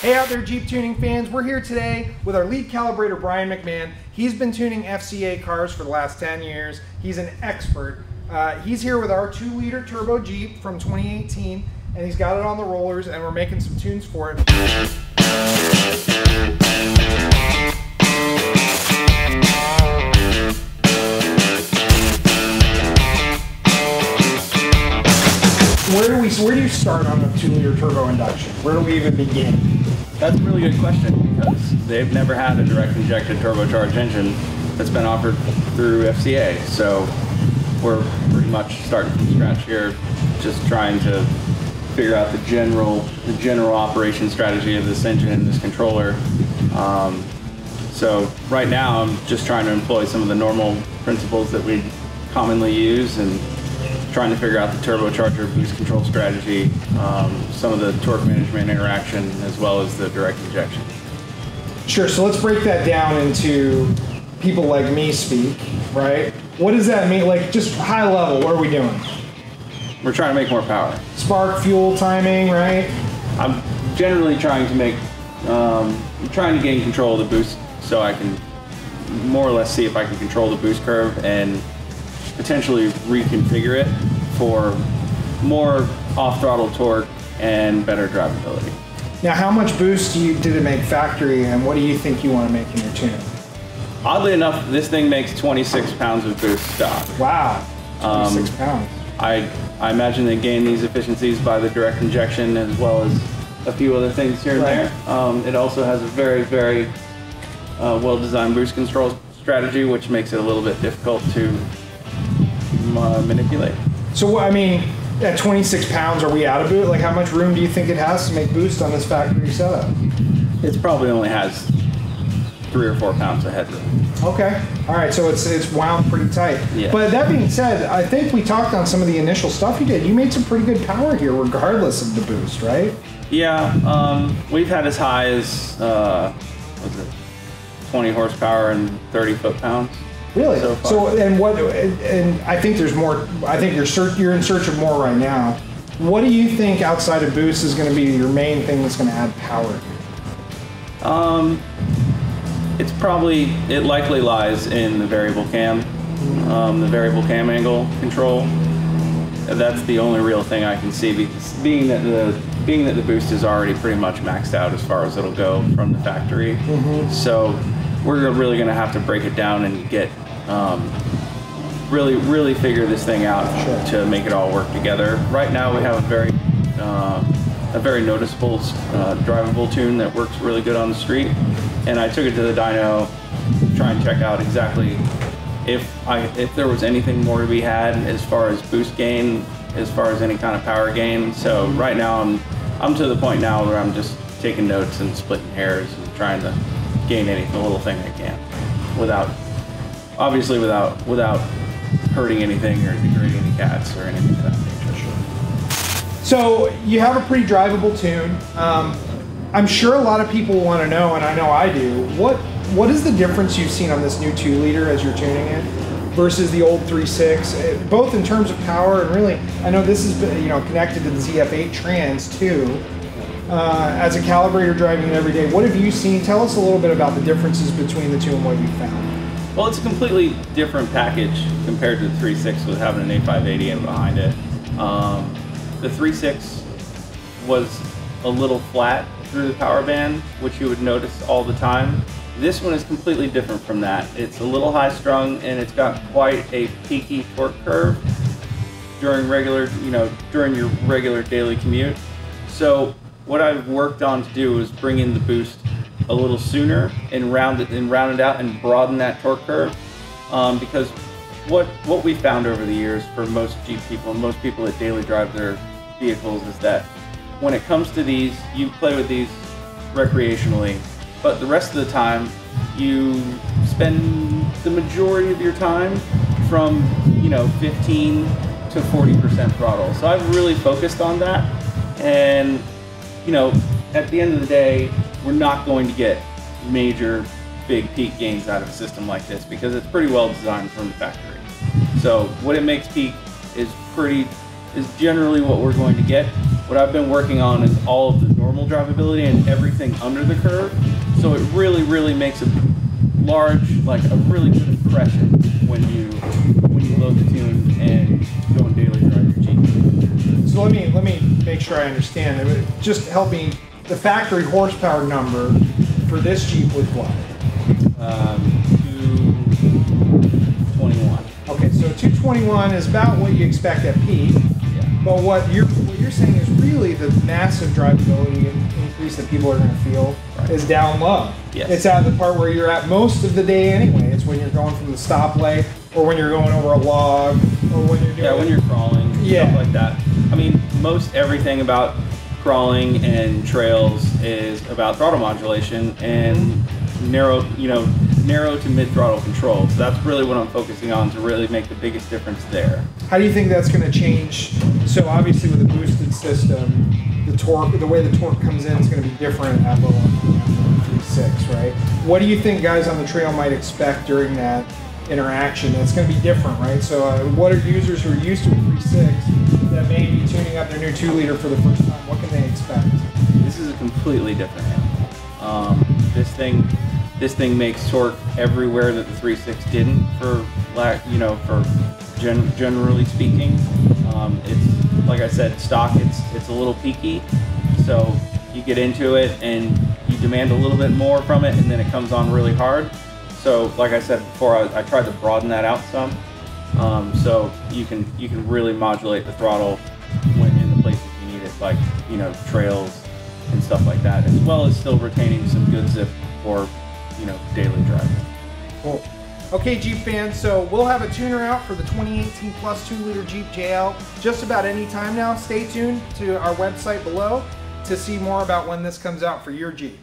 Hey out there Jeep tuning fans, we're here today with our lead calibrator Brian McMahon. He's been tuning FCA cars for the last 10 years. He's an expert. Uh, he's here with our 2 liter turbo Jeep from 2018 and he's got it on the rollers and we're making some tunes for it. Where do we where do you start on a 2 liter turbo induction? Where do we even begin? That's a really good question because they've never had a direct injected turbocharged engine that's been offered through FCA. So we're pretty much starting from scratch here, just trying to figure out the general the general operation strategy of this engine and this controller. Um, so right now I'm just trying to employ some of the normal principles that we commonly use and trying to figure out the turbocharger boost control strategy, um, some of the torque management interaction, as well as the direct injection. Sure, so let's break that down into people like me speak, right? What does that mean? Like, just high level, what are we doing? We're trying to make more power. Spark, fuel, timing, right? I'm generally trying to make, um, I'm trying to gain control of the boost so I can more or less see if I can control the boost curve and potentially reconfigure it for more off-throttle torque and better drivability. Now, how much boost do you, did it make factory, and what do you think you want to make in your tune? Oddly enough, this thing makes 26 pounds of boost stock. Wow, 26 um, pounds. I, I imagine they gain these efficiencies by the direct injection as well as a few other things here and right. there. Um, it also has a very, very uh, well-designed boost control strategy, which makes it a little bit difficult to uh, manipulate. So, what I mean, at 26 pounds, are we out of boot? Like, how much room do you think it has to make boost on this factory setup? It probably only has three or four pounds of headroom. Okay. All right. So it's it's wound pretty tight. Yeah. But that being said, I think we talked on some of the initial stuff you did. You made some pretty good power here, regardless of the boost, right? Yeah. Um, we've had as high as uh, was it 20 horsepower and 30 foot pounds. Really? So, so, and what? And I think there's more. I think you're search, you're in search of more right now. What do you think outside of boost is going to be your main thing that's going to add power? Um, it's probably it likely lies in the variable cam, um, the variable cam angle control. That's the only real thing I can see, because being that the being that the boost is already pretty much maxed out as far as it'll go from the factory. Mm-hmm. So we're really going to have to break it down and get um, really, really figure this thing out sure. to make it all work together. Right now, we have a very, uh, a very noticeable uh, drivable tune that works really good on the street. And I took it to the dyno to try and check out exactly if I if there was anything more to be had as far as boost gain, as far as any kind of power gain. So right now, I'm I'm to the point now where I'm just taking notes and splitting hairs and trying to gain any little thing I can without obviously without without hurting anything or degrading any cats or anything of that nature. Sure. So you have a pretty drivable tune. Um, I'm sure a lot of people want to know, and I know I do. What what is the difference you've seen on this new two liter as you're tuning it versus the old 3.6, eh, both in terms of power and really, I know this been you know connected to the ZF8 Trans too. Uh, as a calibrator driving it every day, what have you seen? Tell us a little bit about the differences between the two and what you found. Well, it's a completely different package compared to the 3.6 with having an A580 in behind it. Um, the 3.6 was a little flat through the power band, which you would notice all the time. This one is completely different from that. It's a little high strung and it's got quite a peaky torque curve during regular, you know, during your regular daily commute. So what I've worked on to do is bring in the boost a little sooner and round it and round it out and broaden that torque curve. Um, because what what we found over the years for most Jeep people and most people that daily drive their vehicles is that when it comes to these, you play with these recreationally, but the rest of the time you spend the majority of your time from you know 15 to 40% throttle. So I've really focused on that, and you know at the end of the day, we're not going to get major big peak gains out of a system like this because it's pretty well designed from the factory. So what it makes peak is pretty is generally what we're going to get. What I've been working on is all of the normal drivability and everything under the curve. So it really, really makes a large, like a really good impression when you when you load the tune and go and daily drive your Jeep. So let me let me make sure I understand. Just help me. The factory horsepower number for this Jeep was what? Um, 221. Okay, so 221 is about what you expect at peak. Yeah. But what you're what you're saying is really the massive drivability increase that people are going to feel Right. is down low. Yes. It's at the part where you're at most of the day anyway. It's when you're going from the stoplight, or when you're going over a log, or when you're doing Yeah, when you're crawling, Yeah. stuff like that. I mean, most everything about crawling and trails is about throttle modulation and narrow, you know, narrow to mid throttle control. So that's really what I'm focusing on to really make the biggest difference there. How do you think that's going to change? So obviously with a boosted system, the torque, the way the torque comes in is going to be different at low three six, right? What do you think guys on the trail might expect during that interaction? It's going to be different, right? So uh, what are users who are used to a three six that may be tuning up their new two liter for the first time? Can they expect? This is a completely different animal. Um, this thing, this thing makes torque everywhere that the 3.6 didn't. For lack, you know, for gen- generally speaking, um, it's like I said, stock. It's it's a little peaky, so you get into it and you demand a little bit more from it, and then it comes on really hard. So, like I said before, I, I tried to broaden that out some, um, so you can you can really modulate the throttle like you know trails and stuff like that, as well as still retaining some good zip for you know daily driving. Cool. Okay, Jeep fans, so we'll have a tuner out for the 2018 Plus 2 liter Jeep JL just about any time now. Stay tuned to our website below to see more about when this comes out for your Jeep.